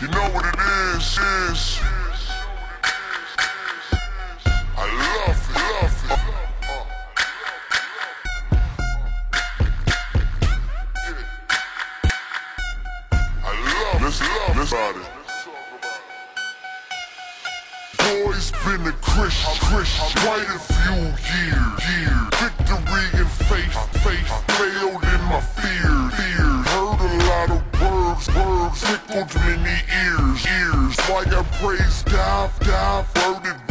You know what it is, is. I love it, love it. I love Let's about it. Boy's been a Christian, Christian quite a few years, years. Victory and faith, faith failed in my fear, many ears, ears. Like I praise God, God, word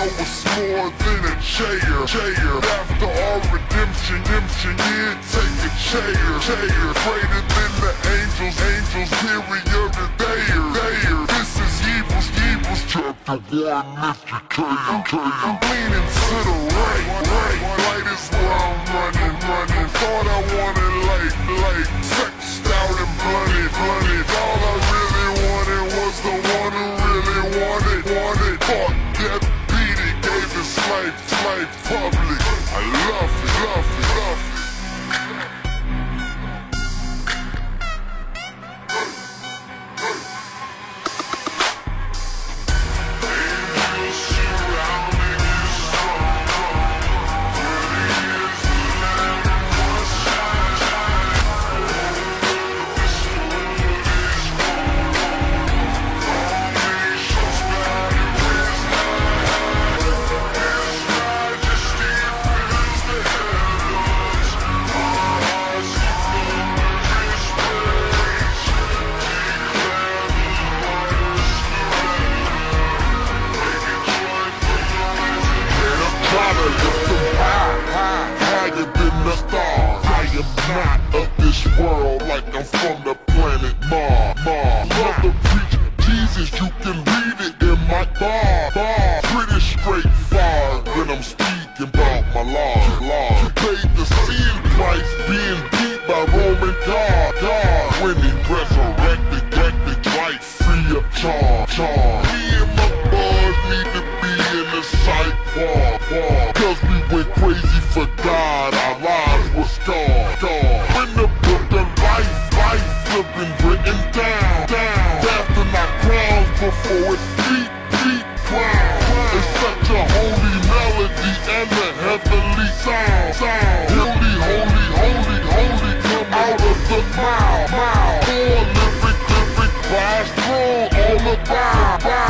no it's more than a chair, chair. After all redemption, redemption, yeah, take a chair, chair. Greater than the angels, angels, superior to theirs, theirs. This is Hebrews, Hebrews chapter one, Mr. K, K. I'm leaning to the right, right. Light is where I'm running, running. Thought I wanted light, light. Sexed out and not of this world like I'm from the planet Mars. Mars. Love to preach Jesus, you can read it in my bar. bar. Pretty fire when I'm speaking about my Lord. Lord. He paid the sin price being beat by Roman God. God. When he resurrected, right free of charge. charge. Me and my boys need to be in the sight wall, wall. Cause we went crazy for God, our lives were scarred. Its feet, feet crown. It's such a holy melody and a heavenly sound, sound. Holy, holy, holy, holy, come out of the mouth. More lyric, lyric, blast through all about,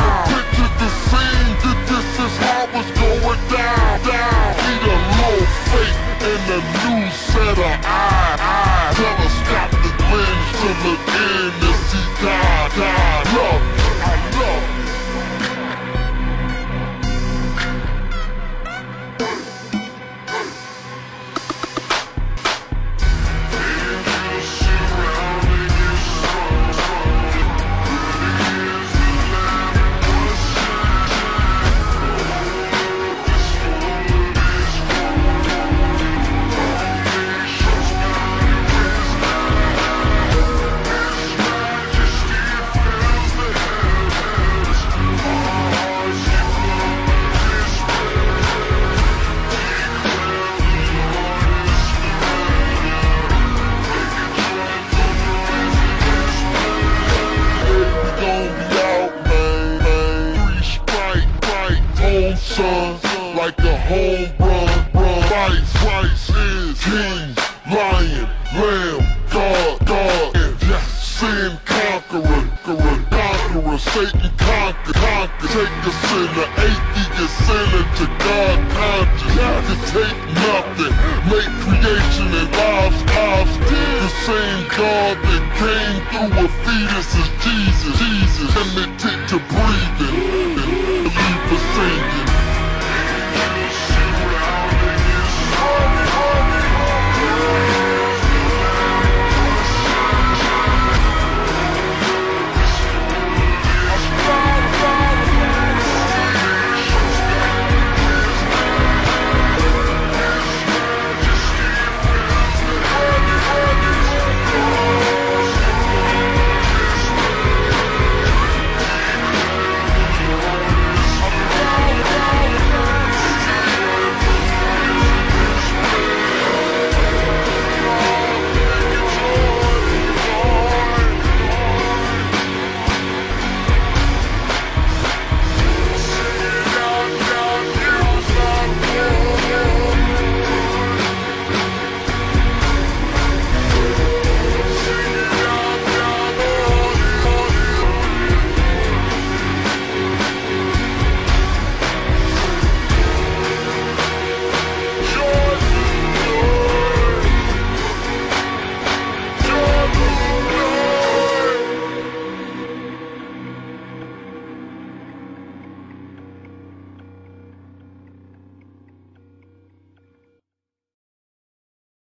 sons, like a home run, run. Vice, vice is king, lion, lamb, God, God, and yes, sin conqueror, conqueror, conqueror, Satan conquer, conquer. Take a sinner, atheist sinner to God conscious. To take nothing,